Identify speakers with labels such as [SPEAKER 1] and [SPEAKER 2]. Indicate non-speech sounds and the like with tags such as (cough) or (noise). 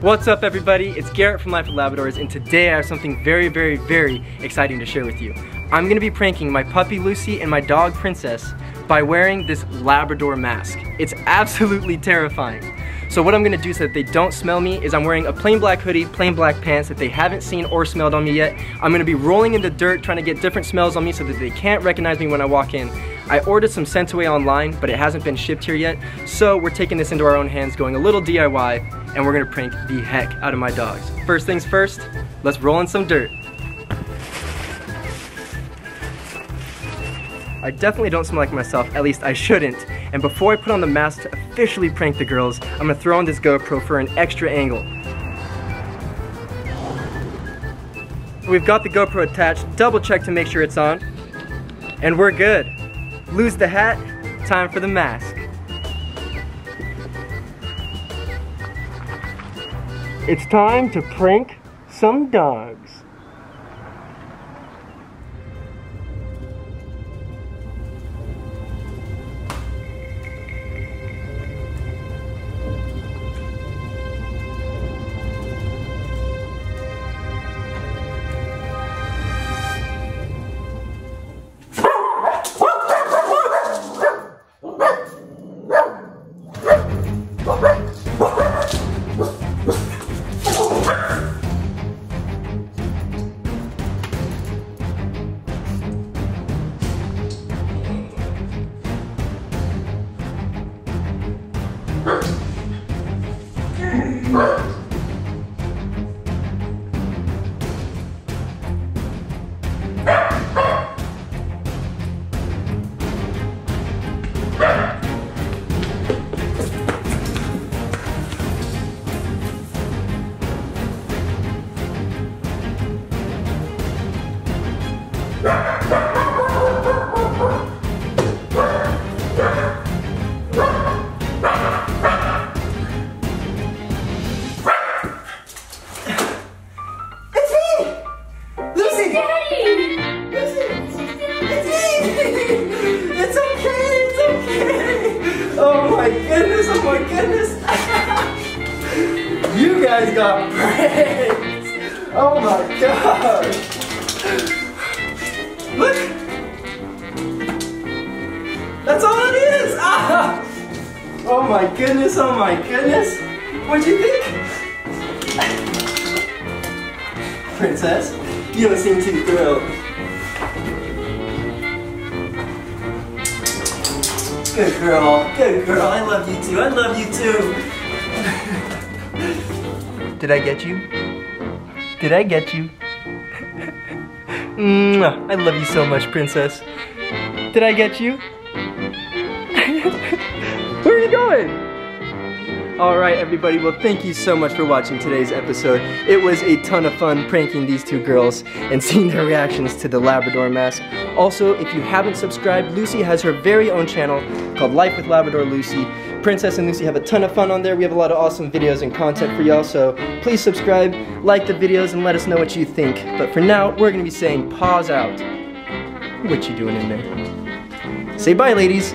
[SPEAKER 1] What's up everybody? It's Garrett from Life with Labradors and today I have something very, very, very exciting to share with you. I'm gonna be pranking my puppy Lucy and my dog Princess by wearing this Labrador mask. It's absolutely terrifying. So what I'm gonna do so that they don't smell me is I'm wearing a plain black hoodie, plain black pants that they haven't seen or smelled on me yet. I'm gonna be rolling in the dirt trying to get different smells on me so that they can't recognize me when I walk in. I ordered some Scent-A-Way online, but it hasn't been shipped here yet. So we're taking this into our own hands, going a little DIY, and we're gonna prank the heck out of my dogs. First things first, let's roll in some dirt. I definitely don't smell like myself, at least I shouldn't. And before I put on the mask to officially prank the girls, I'm gonna throw on this GoPro for an extra angle. We've got the GoPro attached, double check to make sure it's on, and we're good. Lose the hat, time for the mask. It's time to prank some dogs. hurt. You guys got pranked! Oh my god! Look! That's all it is! Ah! (laughs) Oh my goodness, oh my goodness! What'd you think? Princess, you don't seem too thrilled. Good girl, good girl, I love you too, I love you too! Did I get you? Did I get you? I love you so much, princess. Did I get you? (laughs) Where are you going? Alright everybody, well thank you so much for watching today's episode. It was a ton of fun pranking these two girls and (laughs) seeing their reactions to the Labrador mask. Also, if you haven't subscribed, Lucy has her very own channel called Life with Labrador Lucy. Princess and Lucy have a ton of fun on there. We have a lot of awesome videos and content for y'all, so please subscribe, like the videos, and let us know what you think. But for now, we're gonna be saying paws out. What you doing in there? Say bye, ladies.